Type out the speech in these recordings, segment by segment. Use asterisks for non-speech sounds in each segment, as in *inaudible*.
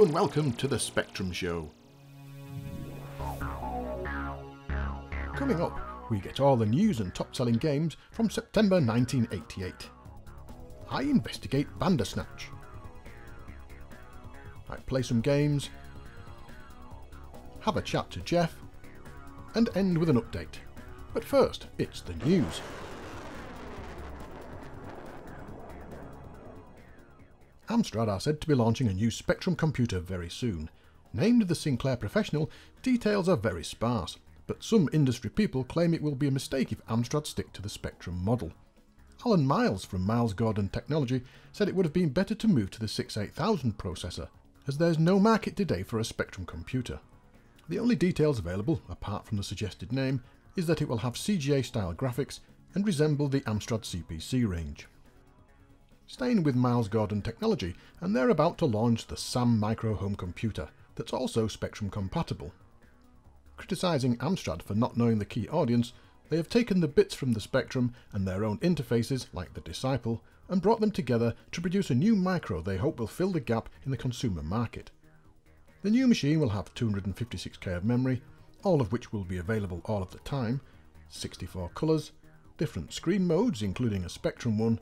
And welcome to the Spectrum Show. Coming up, we get all the news and top selling games from September 1988. I investigate Bandersnatch. I play some games, have a chat to Geoff, and end with an update. But first, it's the news. Amstrad are said to be launching a new Spectrum computer very soon. Named the Sinclair Professional, details are very sparse, but some industry people claim it will be a mistake if Amstrad stick to the Spectrum model. Alan Miles from Miles Gordon Technology said it would have been better to move to the 68000 processor, as there's no market today for a Spectrum computer. The only details available, apart from the suggested name, is that it will have CGA style graphics and resemble the Amstrad CPC range staying with Miles Gordon Technology, and they're about to launch the SAM micro home computer that's also Spectrum compatible. Criticising Amstrad for not knowing the key audience, they have taken the bits from the Spectrum and their own interfaces, like the Disciple, and brought them together to produce a new micro they hope will fill the gap in the consumer market. The new machine will have 256k of memory, all of which will be available all of the time, 64 colours, different screen modes including a Spectrum one,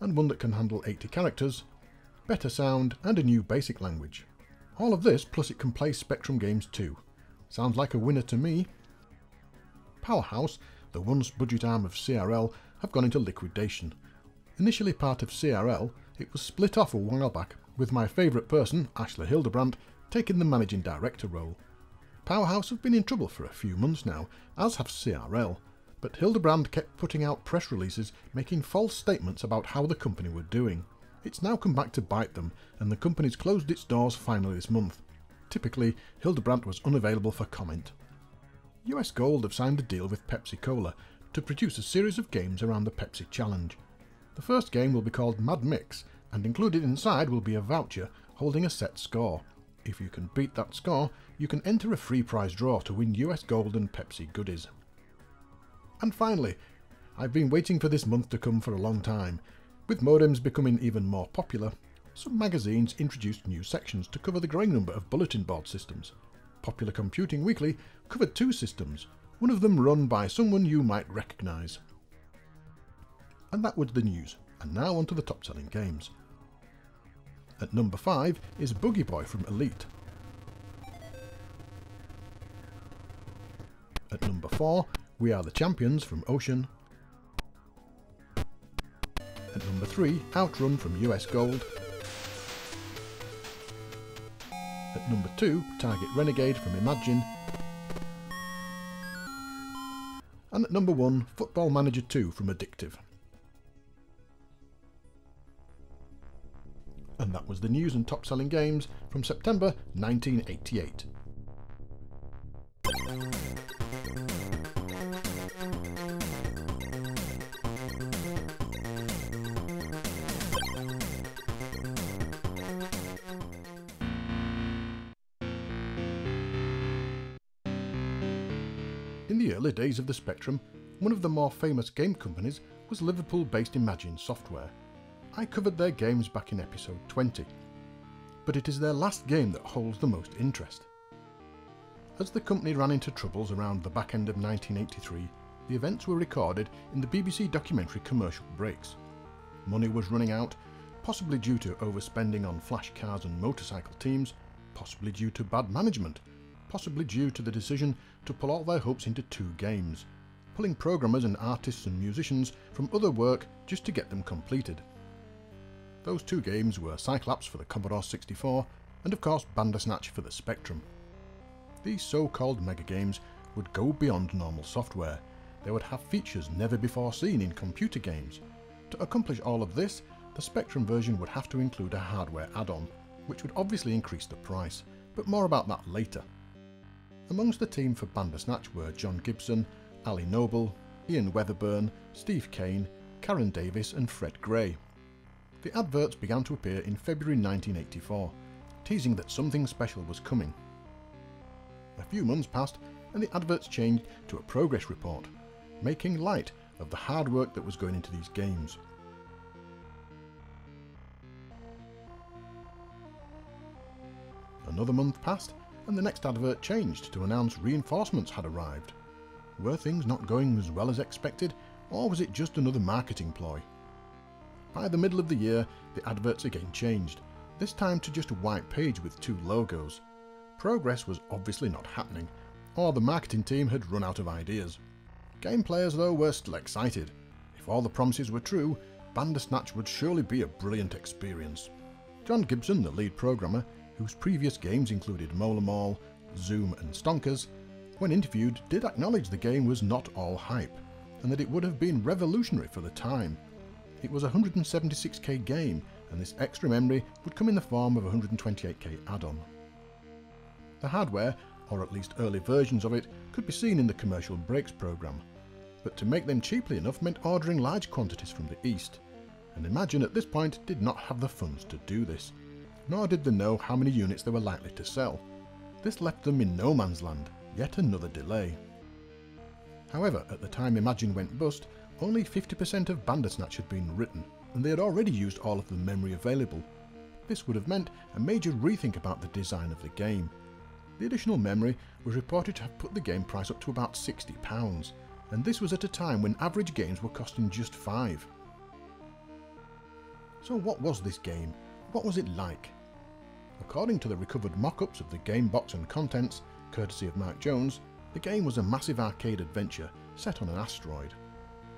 and one that can handle 80 characters, better sound, and a new basic language. All of this plus it can play Spectrum games too. Sounds like a winner to me. Powerhouse, the once budget arm of CRL, have gone into liquidation. Initially part of CRL, it was split off a while back, with my favourite person, Ashley Hildebrandt, taking the managing director role. Powerhouse have been in trouble for a few months now, as have CRL, but Hildebrandt kept putting out press releases making false statements about how the company were doing. It's now come back to bite them, and the company's closed its doors finally this month. Typically, Hildebrandt was unavailable for comment. US Gold have signed a deal with Pepsi Cola to produce a series of games around the Pepsi Challenge. The first game will be called Mad Mix, and included inside will be a voucher holding a set score. If you can beat that score, you can enter a free prize draw to win US Gold and Pepsi goodies. And finally, I've been waiting for this month to come for a long time. With modems becoming even more popular, some magazines introduced new sections to cover the growing number of bulletin board systems. Popular Computing Weekly covered two systems, one of them run by someone you might recognise. And that was the news, and now on to the top selling games. At number 5 is Boogie Boy from Elite. At number 4 we Are the Champions from Ocean. At number 3, Outrun from US Gold. At number 2, Target Renegade from Imagine. And at number 1, Football Manager 2 from Addictive. And that was the news and top selling games from September 1988. Days of the Spectrum, one of the more famous game companies was Liverpool-based Imagine Software. I covered their games back in episode 20, but it is their last game that holds the most interest. As the company ran into troubles around the back end of 1983, the events were recorded in the BBC documentary commercial breaks. Money was running out, possibly due to overspending on flash cars and motorcycle teams, possibly due to bad management, possibly due to the decision to pull all their hopes into two games, pulling programmers and artists and musicians from other work just to get them completed. Those two games were Cyclops for the Commodore 64 and of course Bandersnatch for the Spectrum. These so-called mega games would go beyond normal software. They would have features never before seen in computer games. To accomplish all of this, the Spectrum version would have to include a hardware add-on, which would obviously increase the price, but more about that later. Amongst the team for Bandersnatch were John Gibson, Ali Noble, Ian Weatherburn, Steve Kane, Karen Davis and Fred Gray. The adverts began to appear in February 1984, teasing that something special was coming. A few months passed and the adverts changed to a progress report, making light of the hard work that was going into these games. Another month passed, and the next advert changed to announce reinforcements had arrived. Were things not going as well as expected, or was it just another marketing ploy? By the middle of the year, the adverts again changed, this time to just a white page with two logos. Progress was obviously not happening, or the marketing team had run out of ideas. Game players, though, were still excited. If all the promises were true, Bandersnatch would surely be a brilliant experience. John Gibson, the lead programmer, whose previous games included Molar Maul, Zoom and Stonkers, when interviewed did acknowledge the game was not all hype, and that it would have been revolutionary for the time. It was a 176k game, and this extra memory would come in the form of a 128k add-on. The hardware, or at least early versions of it, could be seen in the commercial breaks program, but to make them cheaply enough meant ordering large quantities from the East, and Imagine at this point did not have the funds to do this, nor did they know how many units they were likely to sell. This left them in no man's land, yet another delay. However, at the time Imagine went bust, only 50% of Bandersnatch had been written, and they had already used all of the memory available. This would have meant a major rethink about the design of the game. The additional memory was reported to have put the game price up to about £60, and this was at a time when average games were costing just 5 So what was this game? What was it like? According to the recovered mock-ups of the game box and contents, courtesy of Mark Jones, the game was a massive arcade adventure set on an asteroid.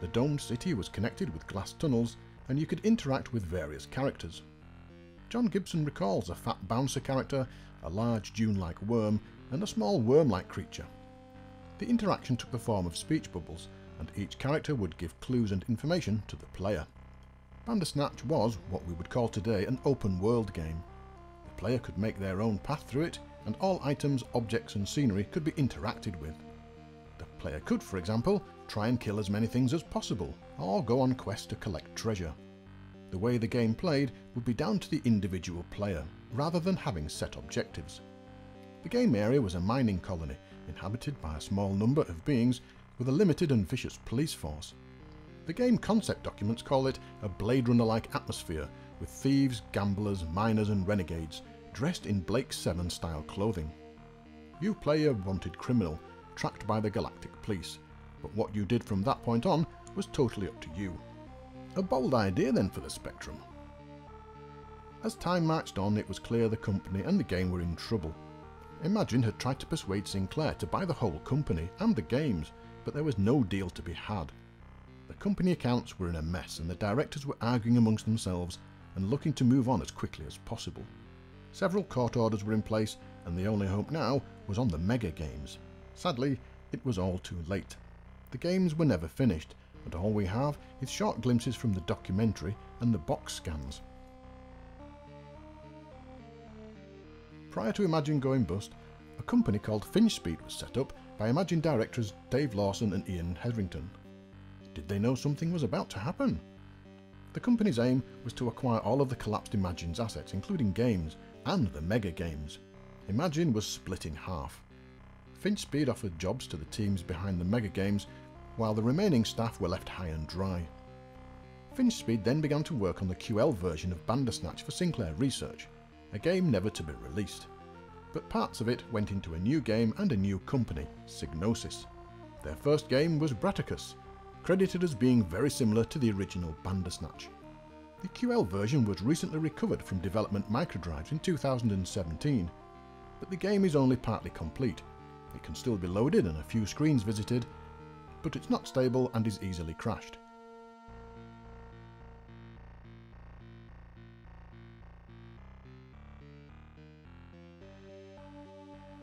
The domed city was connected with glass tunnels and you could interact with various characters. John Gibson recalls a fat bouncer character, a large dune-like worm and a small worm-like creature. The interaction took the form of speech bubbles and each character would give clues and information to the player. Bandersnatch was what we would call today an open world game. Player could make their own path through it and all items, objects and scenery could be interacted with. The player could, for example, try and kill as many things as possible, or go on quests to collect treasure. The way the game played would be down to the individual player, rather than having set objectives. The game area was a mining colony, inhabited by a small number of beings with a limited and vicious police force. The game concept documents call it a Blade Runner-like atmosphere, with thieves, gamblers, miners and renegades dressed in Blake 7 style clothing. You play a wanted criminal, tracked by the Galactic Police, but what you did from that point on was totally up to you. A bold idea then for the Spectrum. As time marched on, it was clear the company and the game were in trouble. Imagine had tried to persuade Sinclair to buy the whole company and the games, but there was no deal to be had. The company accounts were in a mess and the directors were arguing amongst themselves and looking to move on as quickly as possible. Several court orders were in place, and the only hope now was on the Mega Games. Sadly, it was all too late. The games were never finished, and all we have is short glimpses from the documentary and the box scans. Prior to Imagine going bust, a company called Finchspeed was set up by Imagine directors Dave Lawson and Ian Hetherington. Did they know something was about to happen? The company's aim was to acquire all of the collapsed Imagine's assets, including games, and the Mega Games. Imagine was split in half. Finchspeed offered jobs to the teams behind the Mega Games, while the remaining staff were left high and dry. Finchspeed then began to work on the QL version of Bandersnatch for Sinclair Research, a game never to be released. But parts of it went into a new game and a new company, Psygnosis. Their first game was Brataccas, credited as being very similar to the original Bandersnatch. The QL version was recently recovered from development microdrives in 2017, but the game is only partly complete. It can still be loaded and a few screens visited, but it's not stable and is easily crashed.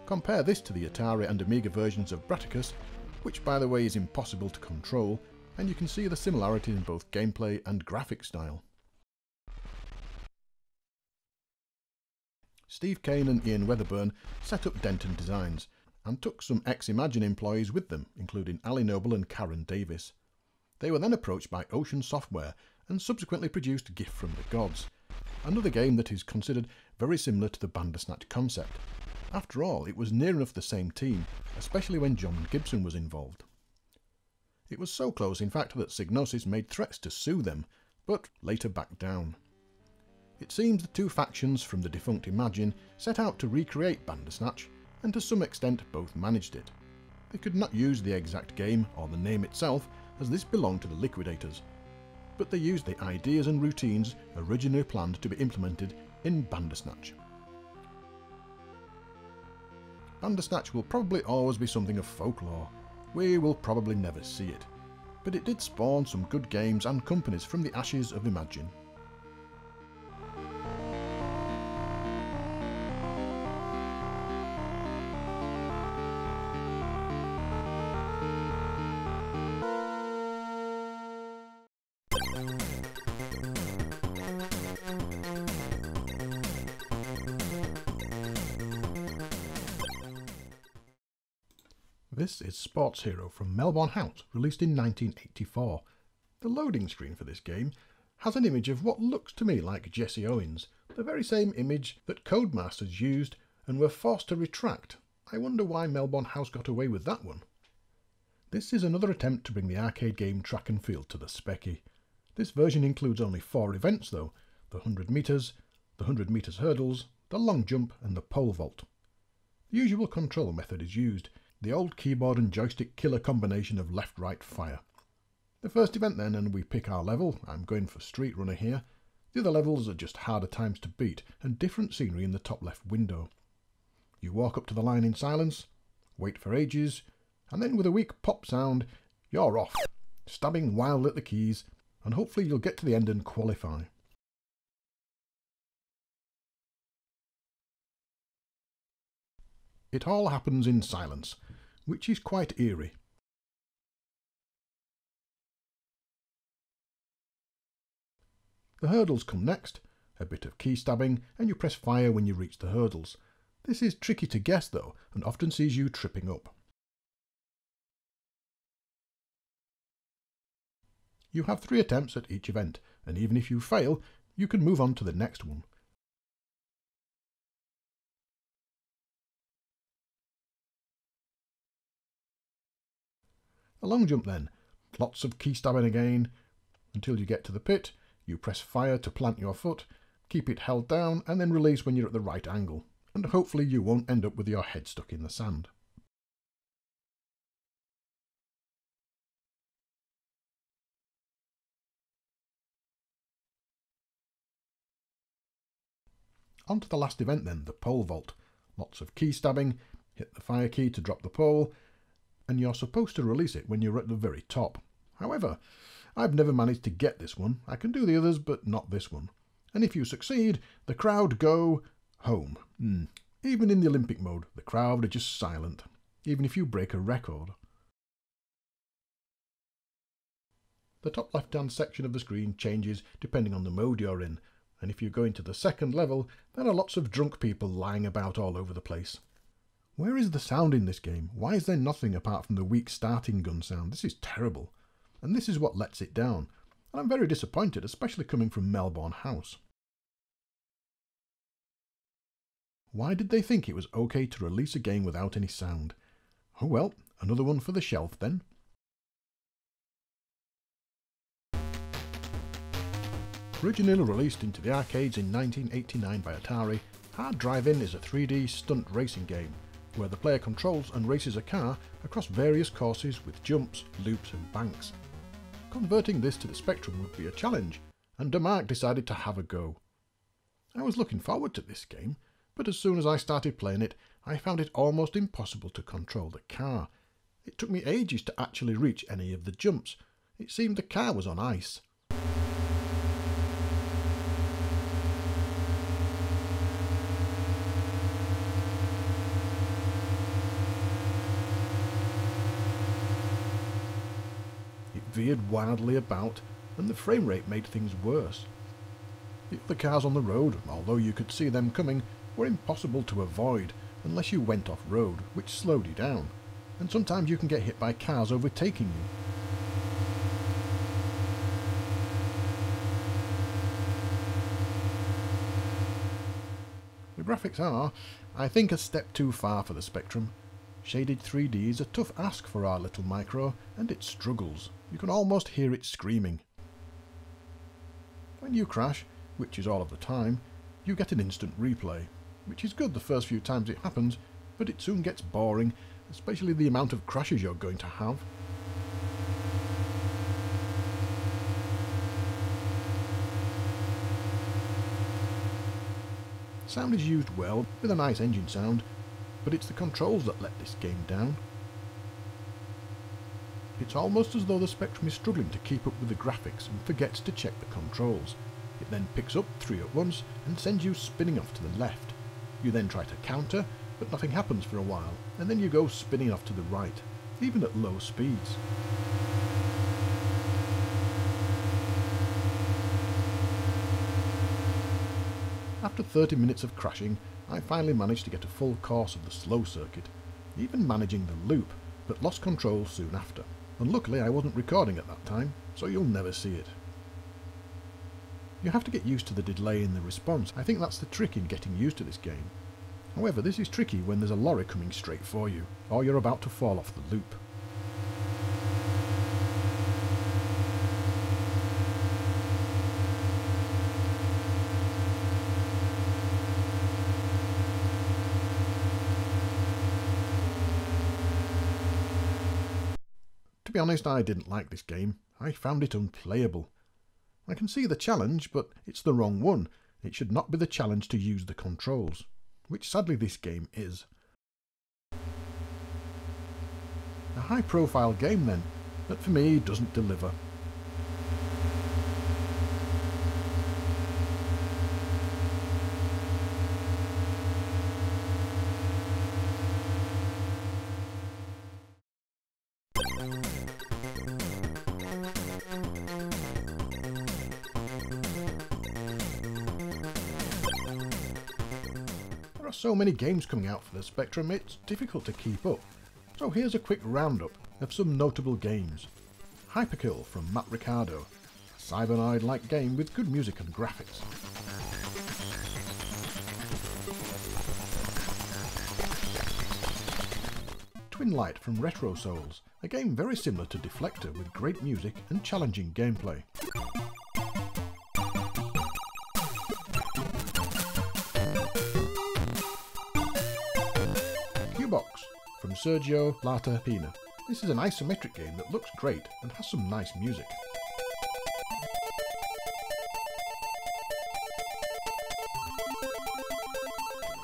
Compare this to the Atari and Amiga versions of Brataccas, which by the way is impossible to control, and you can see the similarity in both gameplay and graphic style. Steve Kane and Ian Weatherburn set up Denton Designs and took some ex-Imagine employees with them, including Ali Noble and Karen Davis. They were then approached by Ocean Software and subsequently produced Gift from the Gods, another game that is considered very similar to the Bandersnatch concept. After all, it was near enough the same team, especially when John Gibson was involved. It was so close, in fact, that Psygnosis made threats to sue them, but later backed down. It seems the two factions from the defunct Imagine set out to recreate Bandersnatch, and to some extent both managed it. They could not use the exact game or the name itself, as this belonged to the Liquidators, but they used the ideas and routines originally planned to be implemented in Bandersnatch. Bandersnatch will probably always be something of folklore. We will probably never see it. But it did spawn some good games and companies from the ashes of Imagine. This is Sports Hero from Melbourne House, released in 1984. The loading screen for this game has an image of what looks to me like Jesse Owens, the very same image that Codemasters used and were forced to retract. I wonder why Melbourne House got away with that one. This is another attempt to bring the arcade game track and field to the Specky. This version includes only four events though, the 100 metres, the 100 metres hurdles, the long jump and the pole vault. The usual control method is used, the old keyboard and joystick killer combination of left-right fire. The first event then, and we pick our level, I'm going for Street Runner here. The other levels are just harder times to beat, and different scenery in the top left window. You walk up to the line in silence, wait for ages, and then with a weak pop sound, you're off, stabbing wild at the keys, and hopefully you'll get to the end and qualify. It all happens in silence, which is quite eerie. The hurdles come next, a bit of key stabbing, and you press fire when you reach the hurdles. This is tricky to guess though, and often sees you tripping up. You have three attempts at each event, and even if you fail, you can move on to the next one. A long jump then. Lots of key stabbing again until you get to the pit. You press fire to plant your foot, keep it held down and then release when you're at the right angle. And hopefully you won't end up with your head stuck in the sand. On to the last event then, the pole vault. Lots of key stabbing, hit the fire key to drop the pole, and you're supposed to release it when you're at the very top. However, I've never managed to get this one. I can do the others, but not this one. And if you succeed, the crowd go home. Mm. Even in the Olympic mode, the crowd are just silent, even if you break a record. The top left-hand section of the screen changes depending on the mode you're in, and if you go into the second level, there are lots of drunk people lying about all over the place. Where is the sound in this game? Why is there nothing apart from the weak starting gun sound? This is terrible. And this is what lets it down. And I'm very disappointed, especially coming from Melbourne House. Why did they think it was okay to release a game without any sound? Oh well, another one for the shelf then. Originally released into the arcades in 1989 by Atari, Hard Drivin is a 3D stunt racing game where the player controls and races a car across various courses with jumps, loops and banks. Converting this to the Spectrum would be a challenge, and Domark decided to have a go. I was looking forward to this game, but as soon as I started playing it, I found it almost impossible to control the car. It took me ages to actually reach any of the jumps. It seemed the car was on ice. Veered wildly about, and the frame rate made things worse. The other cars on the road, although you could see them coming, were impossible to avoid unless you went off-road, which slowed you down, and sometimes you can get hit by cars overtaking you. The graphics are, I think, a step too far for the Spectrum, Shaded 3D is a tough ask for our little micro, and it struggles. You can almost hear it screaming. When you crash, which is all of the time, you get an instant replay, which is good the first few times it happens, but it soon gets boring, especially the amount of crashes you're going to have. Sound is used well, with a nice engine sound, but it's the controls that let this game down. It's almost as though the Spectrum is struggling to keep up with the graphics and forgets to check the controls. It then picks up three at once and sends you spinning off to the left. You then try to counter, but nothing happens for a while, and then you go spinning off to the right, even at low speeds. After 30 minutes of crashing, I finally managed to get a full course of the slow circuit, even managing the loop, but lost control soon after. And luckily I wasn't recording at that time, so you'll never see it. You have to get used to the delay in the response. I think that's the trick in getting used to this game. However, this is tricky when there's a lorry coming straight for you, or you're about to fall off the loop. Honest, I didn't like this game. I found it unplayable. I can see the challenge, but it's the wrong one. It should not be the challenge to use the controls, which sadly this game is. A high profile game then, that for me doesn't deliver. So many games coming out for the Spectrum, it's difficult to keep up. So here's a quick roundup of some notable games. Hyperkill from Matt Ricardo, a Cybernoid-like game with good music and graphics. Twin Light from Retro Souls, a game very similar to Deflektor with great music and challenging gameplay. Sergio Lata Pina. This is an isometric game that looks great and has some nice music.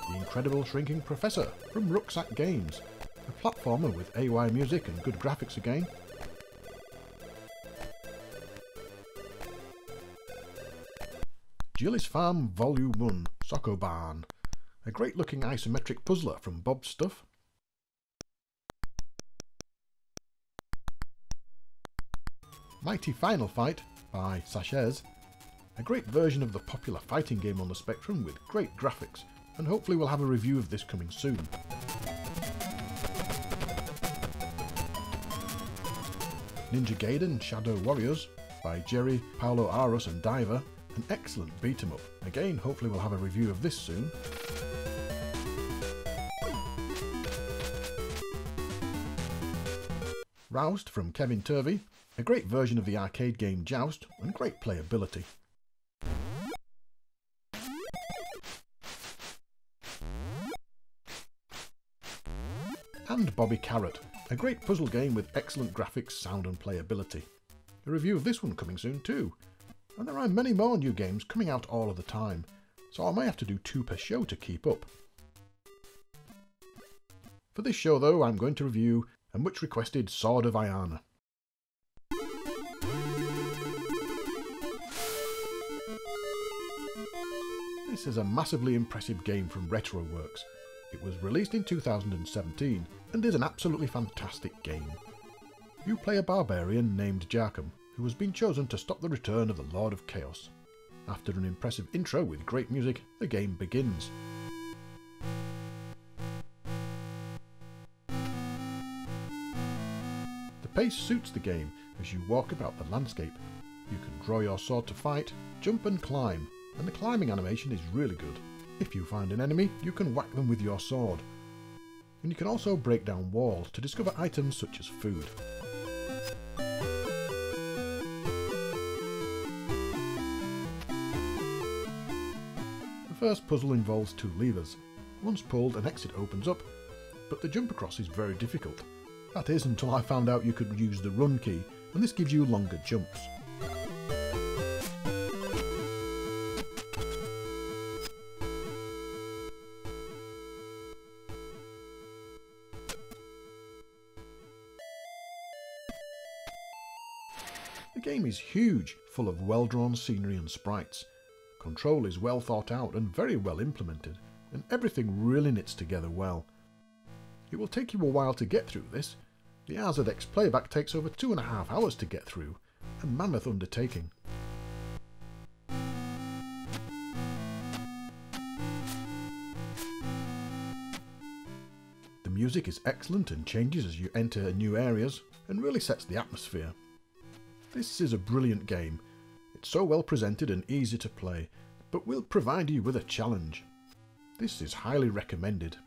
The Incredible Shrinking Professor from Rucksack Games, a platformer with AY music and good graphics again. Jillis Farm Volume 1 Sokoban, a great looking isometric puzzler from Bob Stuff. Mighty Final Fight by Sashez, a great version of the popular fighting game on the Spectrum with great graphics, and hopefully we'll have a review of this coming soon. Ninja Gaiden Shadow Warriors by Jerry, Paolo Aros and Diver, an excellent beat 'em up. Again, hopefully we'll have a review of this soon. Roused from Kevin Turvey, a great version of the arcade game Joust, and great playability. And Bobby Carrot, a great puzzle game with excellent graphics, sound and playability. A review of this one coming soon too. And there are many more new games coming out all of the time, so I may have to do two per show to keep up. For this show though, I'm going to review a much requested Sword of Ianna. This is a massively impressive game from RetroWorks. It was released in 2017 and is an absolutely fantastic game. You play a barbarian named Jarkum, who has been chosen to stop the return of the Lord of Chaos. After an impressive intro with great music, the game begins. The pace suits the game as you walk about the landscape. You can draw your sword to fight, jump and climb, and the climbing animation is really good. If you find an enemy, you can whack them with your sword. And you can also break down walls to discover items such as food. The first puzzle involves two levers. Once pulled, an exit opens up, but the jump across is very difficult. That is until I found out you could use the run key, and this gives you longer jumps. The game is huge, full of well-drawn scenery and sprites. Control is well thought out and very well implemented, and everything really knits together well. It will take you a while to get through this. The RZX playback takes over two and a half hours to get through, a mammoth undertaking. The music is excellent and changes as you enter new areas, and really sets the atmosphere. This is a brilliant game. It's so well presented and easy to play, but will provide you with a challenge. This is highly recommended.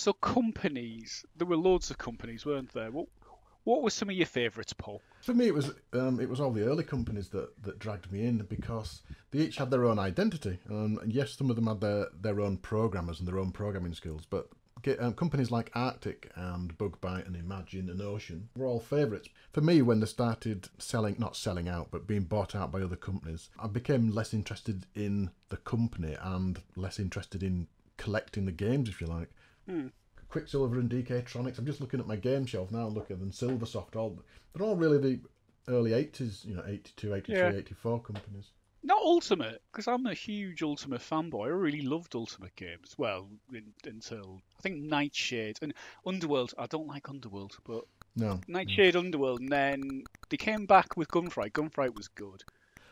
So companies, there were loads of companies, weren't there? What what were some of your favourites, Paul? For me, it was um, it was all the early companies that, that dragged me in because they each had their own identity. Um, and yes, some of them had their, their own programmers and their own programming skills, but um, companies like Artic and Bug-Byte and Imagine and Ocean were all favourites. For me, when they started selling, not selling out, but being bought out by other companies, I became less interested in the company and less interested in collecting the games, if you like. Hmm. Quicksilva and DK Tronics. I'm just looking at my game shelf now, looking at them. Silversoft, all they're all really the early 80s, you know, 82, 83, Yeah. 84 companies. Not Ultimate, because I'm a huge Ultimate fanboy. I really loved Ultimate games. Well, in, until I think Nightshade and Underwurlde. I don't like Underwurlde, but No, Nightshade, Underwurlde, and then they came back with Gunfight. Gunfight was good.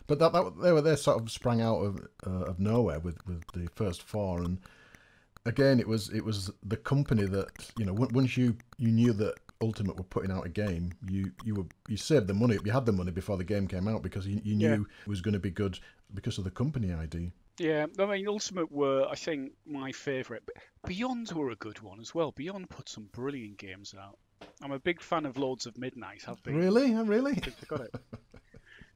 but that, that they were they sort of sprang out of uh, of nowhere with, with the first four, and again it was it was the company that you know once you you knew that Ultimate were putting out a game, you you were you saved the money, you had the money before the game came out because you, you knew Yeah. it was going to be good because of the company ID. Yeah, I mean, Ultimate were, I think, my favourite. But Beyond were a good one as well. Beyond put some brilliant games out. I'm a big fan of Lords of Midnight. Have been Really, Oh, really. I got it. *laughs*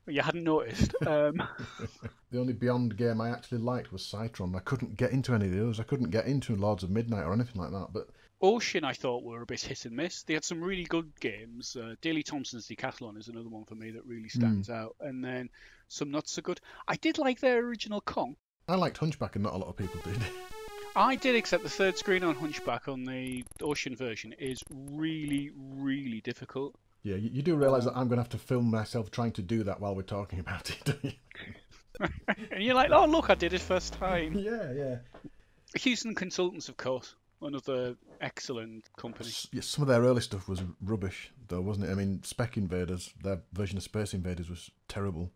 You hadn't noticed. *laughs* Um, *laughs* The only Beyond game I actually liked was Psytron. I couldn't get into any of the others. I couldn't get into Lords of Midnight or anything like that. But Ocean, I thought, were a bit hit and miss. They had some really good games. Uh, Daley Thompson's Decathlon is another one for me that really stands out. And then some not so good. I did like their original Kong. I liked Hunchback, and not a lot of people did. *laughs* I did, except the third screen on Hunchback on the Ocean version is really, really difficult. Yeah, you, you do realise that I'm going to have to film myself trying to do that while we're talking about it, *laughs* don't you? *laughs* and you're like, oh, look, I did it first time. *laughs* yeah, yeah. Hewson Consultants, of course, another excellent company. S- yeah. Some of their early stuff was rubbish, though, wasn't it? I mean, Spec Invaders, their version of Space Invaders was terrible.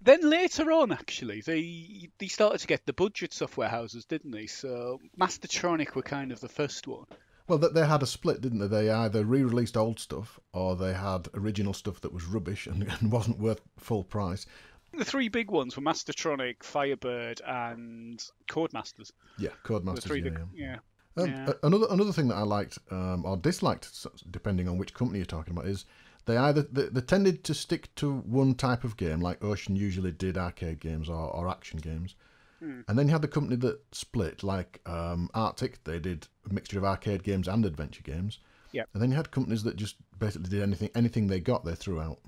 Then later on, actually, they they started to get the budget software houses, didn't they? So Mastertronic were kind of the first one. Well, they, they had a split, didn't they? They either re-released old stuff or they had original stuff that was rubbish *laughs* and, and wasn't worth full price. The three big ones were Mastertronic, Firebird, and Codemasters. Yeah, The Codemasters. three yeah, big, yeah. yeah. Um, Yeah. Another another thing that I liked um, or disliked, depending on which company you're talking about, is they either they, they tended to stick to one type of game, like Ocean usually did arcade games or, or action games, Hmm. and then you had the company that split, like um, Artic. They did a mixture of arcade games and adventure games. Yep. And then you had companies that just basically did anything anything they got they threw out.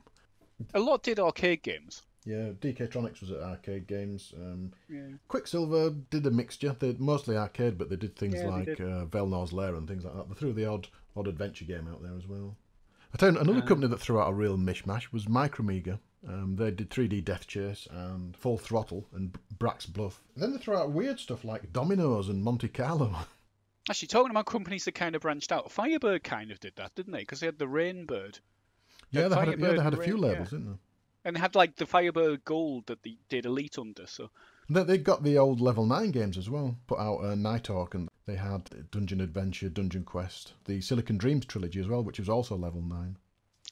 A lot did arcade games. Yeah, DK Tronics was at arcade games. Um, Yeah. Quicksilva did a mixture. They mostly arcade, but they did things Yeah, like did. uh, Velnor's Lair and things like that. They threw the odd odd adventure game out there as well. I tell you, another Um, company that threw out a real mishmash was Micromega. Um, they did 3D Death Chase and Full Throttle and Braxx Bluff. then they threw out weird stuff like Dominoes and Monte Carlo. *laughs* Actually, talking about companies that kind of branched out, Firebird kind of did that, didn't they? Because they had the Rainbird, yeah, they had, a, yeah, they had a few Rain- labels, yeah. didn't they? and they had like the Firebird Gold that they did Elite under. So They, they got the old Level 9 games as well. Put out uh, Nighthawk and they had Dungeon Adventure, Dungeon Quest, the Silicon Dreams trilogy as well, which was also Level 9.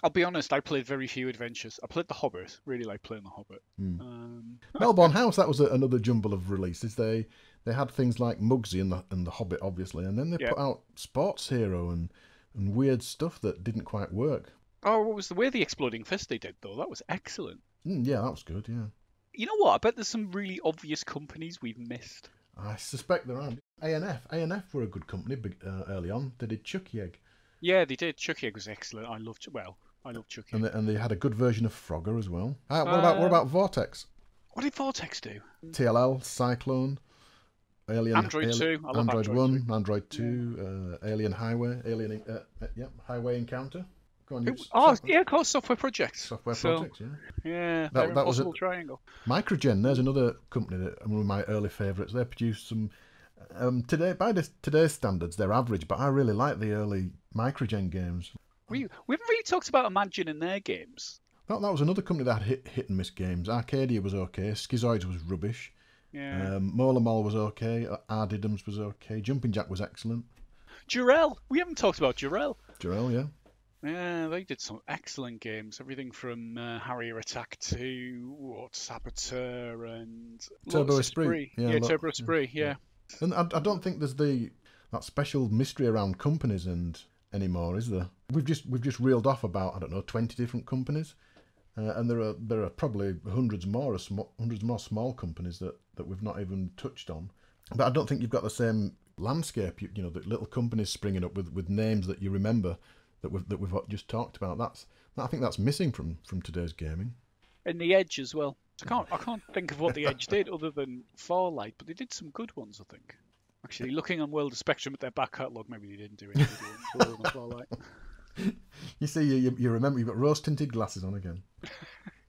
I'll be honest, I played very few adventures. I played The Hobbit. Really like playing The Hobbit. Hmm. Um, Melbourne House, that was a, another jumble of releases. They they had things like Mugsy and the, and the Hobbit, obviously, and then they Yeah. put out Sports Hero and, and weird stuff that didn't quite work. oh, what was the way the Exploding Fist they did though? That was excellent. Mm, yeah, that was good, yeah. You know what? I bet there's some really obvious companies we've missed. I suspect there are. A&F. A&F were a good company uh, early on. They did Chuckie Egg. Yeah, they did. Chuckie Egg was excellent. I loved. Well, I love Chuckie. And they, and they had a good version of Frogger as well. Ah, what about what Uh, about Vortex? What did Vortex do? TLL, Cyclone, Alien, Android Ali- 2. Love Android, Android 1, Android 2, uh, Alien Highway, Alien, uh, uh, yeah, Highway Encounter. Go on, oh, software, yeah, of course, Software Project. software So, projects, yeah. Yeah, That- that, that was a- triangle. Microgen, there's another company that one of my early favourites. They produced some um, today by this, today's standards, they're average, but I really like the early Microgen games. We we haven't really talked about Imagine in their games. That, that was another company that had hit, hit and miss games. Arcadia was okay, Schizoids was rubbish, Yeah. um, was okay, Ardiddums was okay, Jumping Jack was excellent. Durell. We haven't talked about Durell. Jarell, yeah. Yeah, they did some excellent games. Everything from uh, Harrier Attack to what Saboteur and Turbo Esprit. Yeah, Yeah, lo- Turbo yeah, Yeah. And I, I don't think there's the that special mystery around companies and anymore, is there? We've just we've just reeled off about I don't know twenty different companies, uh, and there are there are probably hundreds more hundreds more small companies that, that we've not even touched on. But I don't think you've got the same landscape. You, you know, the little companies springing up with, with names that you remember that we've that we've just talked about. That's I think that's missing from from today's gaming. And the Edge as well. I can't I can't think of what the Edge did other than Fairlight, but they did some good ones, I think. Actually, looking on World of Spectrum at their back catalogue, maybe they didn't do it. good ones other than Fairlight. You see, you, you, remember you've got rose tinted glasses on again.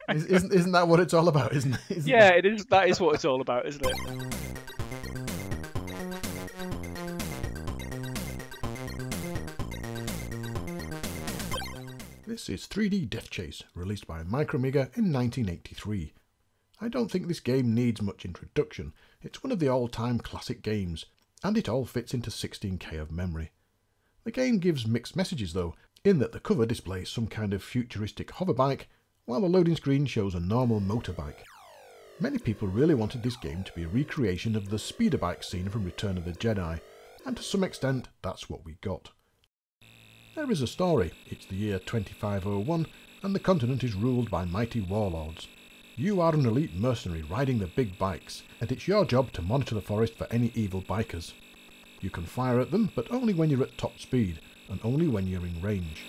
Is- isn't isn't that what it's all about? Isn't it? Isn't Yeah, it is. That is what it's all about, isn't it? This is 3D Death Chase, released by Micromega in 1983. I don't think this game needs much introduction. It's one of the all-time classic games, and it all fits into 16k of memory. The game gives mixed messages though, in that the cover displays some kind of futuristic hoverbike, while the loading screen shows a normal motorbike. Many people really wanted this game to be a recreation of the speeder bike scene from Return of the Jedi, and to some extent that's what we got. There is a story. It's the year 2501, and the continent is ruled by mighty warlords. You are an elite mercenary riding the big bikes, and it's your job to monitor the forest for any evil bikers. You can fire at them, but only when you're at top speed, and only when you're in range.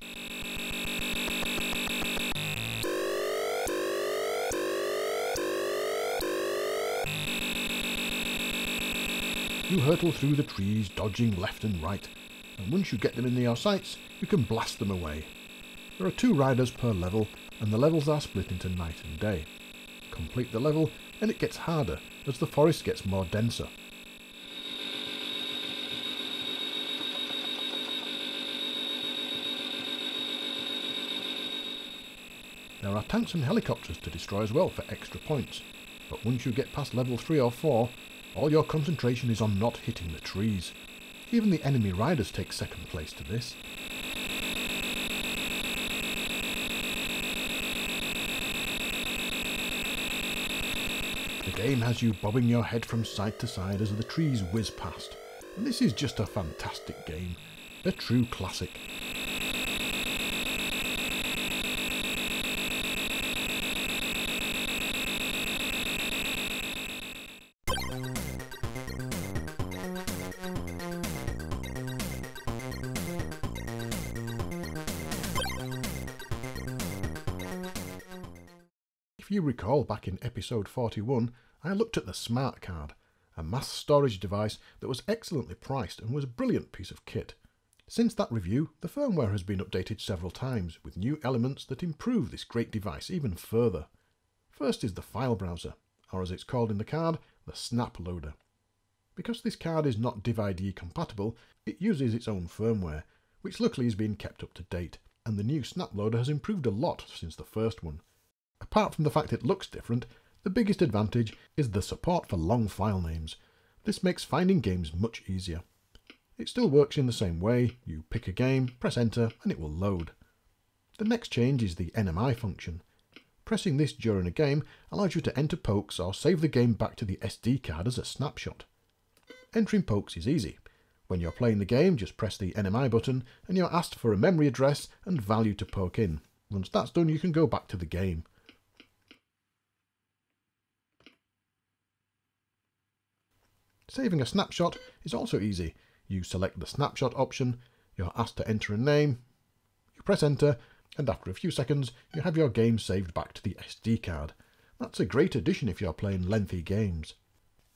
You hurtle through the trees, dodging left and right, and once you get them in your sights, you can blast them away. There are two riders per level, and the levels are split into night and day. Complete the level, and it gets harder as the forest gets more denser. There are tanks and helicopters to destroy as well for extra points, but once you get past level 3 or 4, all your concentration is on not hitting the trees. Even the enemy riders take second place to this. The game has you bobbing your head from side to side as the trees whiz past. This is just a fantastic game. A true classic. If you recall back in episode 41, I looked at the Smart Card, a mass storage device that was excellently priced and was a brilliant piece of kit. Since that review, the firmware has been updated several times with new elements that improve this great device even further. First is the file browser, or as it's called in the card, the Snap Loader. Because this card is not DivIDE compatible, it uses its own firmware, which luckily has been kept up to date, and the new Snap Loader has improved a lot since the first one. Apart from the fact it looks different, the biggest advantage is the support for long file names. This makes finding games much easier. It still works in the same way, you pick a game, press enter, and it will load. The next change is the NMI function. Pressing this during a game allows you to enter pokes or save the game back to the SD card as a snapshot. Entering pokes is easy. When you're playing the game, just press the NMI button and you're asked for a memory address and value to poke in. Once that's done, you can go back to the game. Saving a snapshot is also easy. You select the snapshot option, you're asked to enter a name, you press enter, and after a few seconds you have your game saved back to the SD card. That's a great addition if you're playing lengthy games.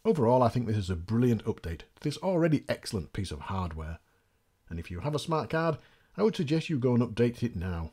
Overall, I think this is a brilliant update to this already excellent piece of hardware. And if you have a smart card, I would suggest you go and update it now.